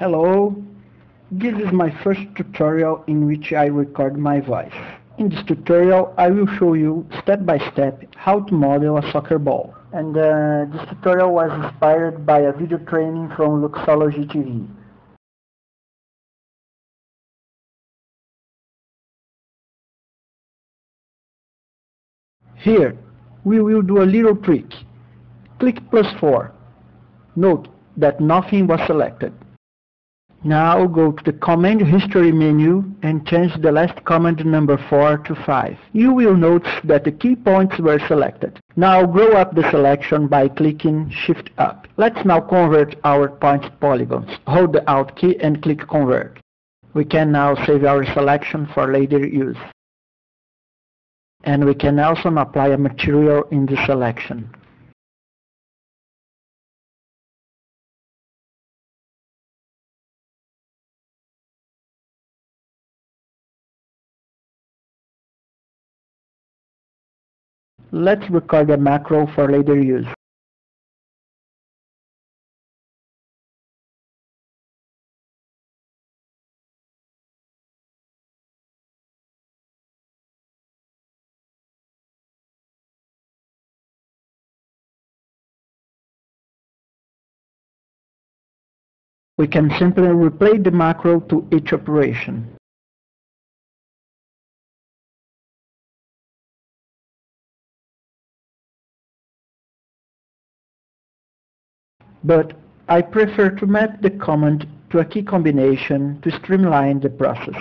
Hello, this is my first tutorial in which I record my voice. In this tutorial I will show you step by step how to model a soccer ball. And uh, this tutorial was inspired by a video training from Luxology TV. Here, we will do a little trick. Click plus 4. Note that nothing was selected. Now go to the command history menu and change the last command number 4 to 5. You will notice that the key points were selected. Now grow up the selection by clicking shift up. Let's now convert our point polygons. Hold the alt key and click convert. We can now save our selection for later use. And we can also apply a material in the selection. Let's record a macro for later use. We can simply replay the macro to each operation. But I prefer to map the command to a key combination to streamline the process.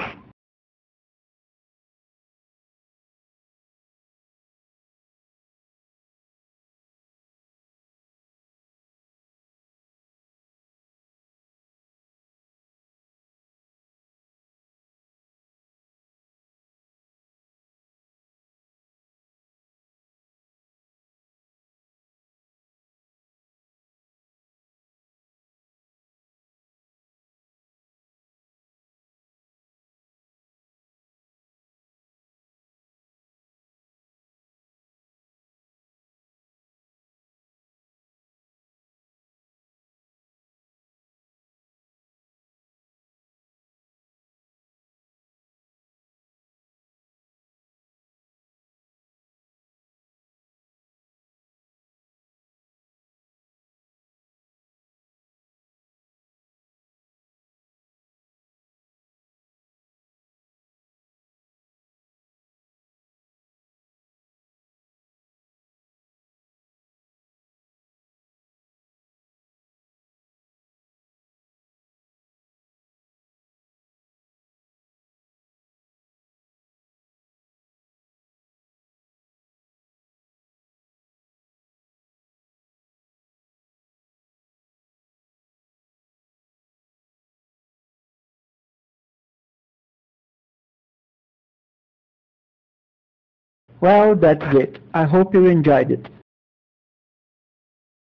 Well, that's it. I hope you enjoyed it.